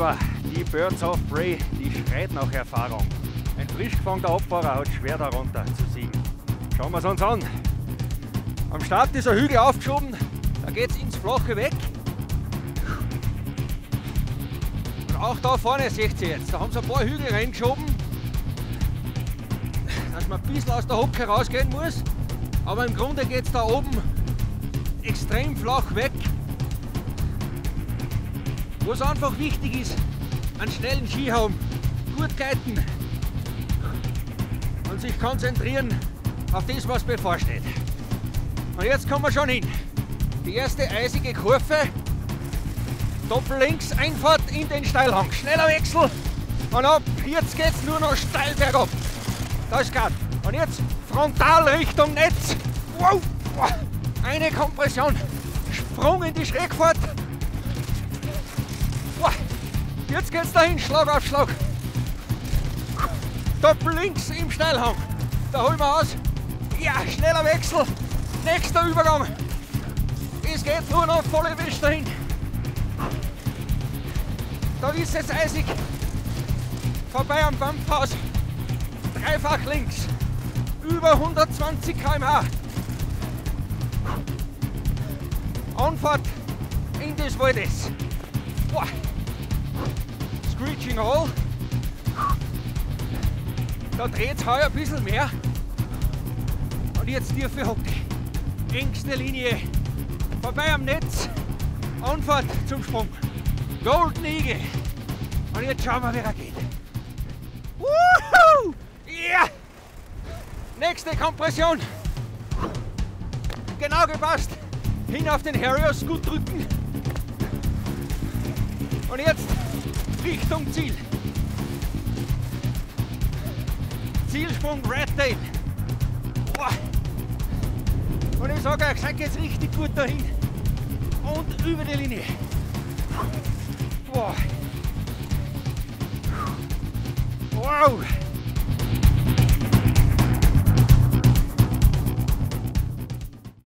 Oliver, die Birds of Prey, die schreit nach Erfahrung. Ein frisch gefangener Abfahrer hat schwer darunter zu siegen. Schauen wir es uns an. Am Start ist ein Hügel aufgeschoben, da geht es ins Flache weg. Und auch da vorne seht ihr jetzt, da haben sie ein paar Hügel reingeschoben, dass man ein bisschen aus der Hocke rausgehen muss. Aber im Grunde geht es da oben extrem flach weg. Was einfach wichtig ist, einen schnellen Ski haben, gut gleiten und sich konzentrieren auf das, was bevorsteht. Und jetzt kommen wir schon hin. Die erste eisige Kurve, Doppellinks, Einfahrt in den Steilhang, schneller Wechsel und ab, jetzt geht's nur noch steil bergab. Da ist grad. Und jetzt frontal Richtung Netz. Wow, eine Kompression, Sprung in die Schrägfahrt Jetzt geht's dahin, Schlag auf Schlag. Doppel links im Steilhang. Da holen wir aus. Ja, schneller Wechsel. Nächster Übergang. Es geht nur noch volle Wäsche dahin. Da ist es eisig. Vorbei am Dampfhaus. Dreifach links. Über 120 km/h. Anfahrt in des Waldes. Boah. Screeching All. Da dreht es heuer ein bisschen mehr. Und jetzt tiefe Hocke. Engste Linie. Vorbei am Netz. Anfahrt zum Sprung. Golden Eagle. Und jetzt schauen wir, wie er geht. Woohoo! Yeah! Nächste Kompression. Genau gepasst. Hin auf den Harriers, gut drücken. Und jetzt Richtung Ziel. Zielsprung Red Tail. Und ich sage euch, seid jetzt richtig gut dahin. Und über die Linie. Boah. Wow.